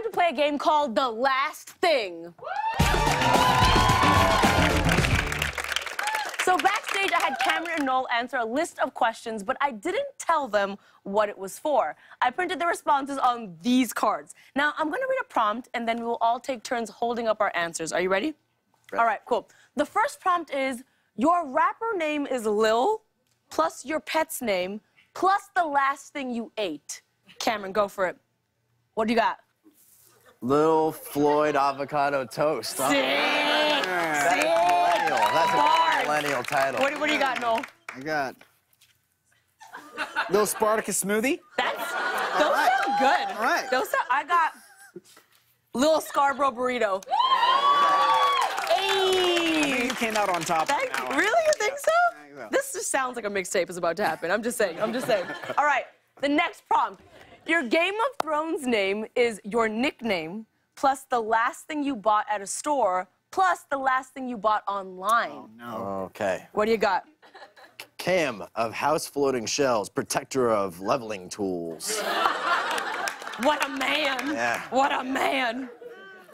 time to play a game called The Last Thing. So backstage, I had Cameron and Noel answer a list of questions, but I didn't tell them what it was for. I printed the responses on these cards. Now, I'm gonna read a prompt, and then we will all take turns holding up our answers. Are you ready? All right, cool. The first prompt is, your rapper name is Lil, plus your pet's name, plus the last thing you ate. Cameron, go for it. What do you got? Lil Floyd avocado toast. huh? Sick! That is Sick! millennial. That's Bars. a millennial title. What, do- what do you got, Noel? I got little Spartacus smoothie. That's those sound good. All right. Those sound, I got little Scarborough burrito. Hey. You came out on top. Thank now. Really? You think so? think so. This just sounds like a mixtape is about to happen. I'm just saying. I'm just saying. All right. The next prompt. Your Game of Thrones name is your nickname plus the last thing you bought at a store plus the last thing you bought online. Oh, no. Okay. What do you got? Cam of House Floating Shells, protector of leveling tools. What a man. Yeah. What a man.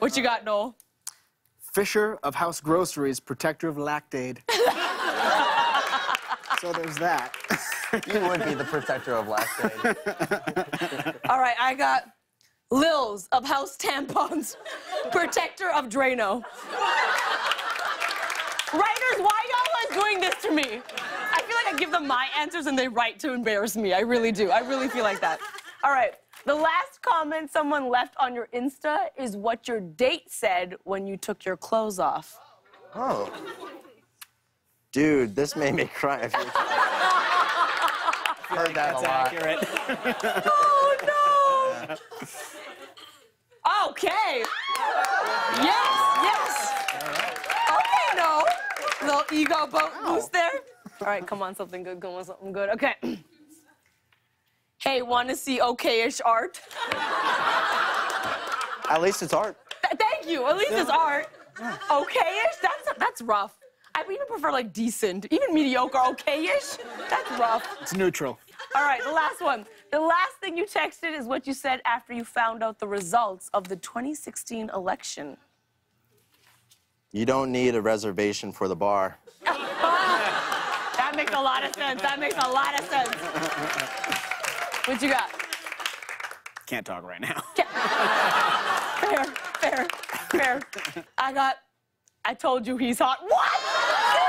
What you got, Noel? Fisher of House Groceries, protector of Lactaid. so there's that. You would be the protector of lactate. All right, I got Lils of House Tampons, protector of Drano. Writers, why y'all always doing this to me? I feel like I give them my answers and they write to embarrass me. I really do. I really feel like that. All right, the last comment someone left on your Insta is what your date said when you took your clothes off. Oh. Dude, this made me cry. I feel like- Heard that a lot. accurate. Oh no! Okay. Yes, yes. Okay, no. Little ego boat loose there. All right, come on, something good. Come on, something good. Okay. Hey, want to see okay-ish art? At least it's art. Th- thank you. At least it's art. Okay-ish. That's that's rough. I even prefer like decent, even mediocre. Okay-ish. That's rough. It's neutral. All right, the last one. The last thing you texted is what you said after you found out the results of the 2016 election. You don't need a reservation for the bar. That makes a lot of sense. That makes a lot of sense. What you got? Can't talk right now. Fair, fair, fair. I got. I told you he's hot. What? Seriously?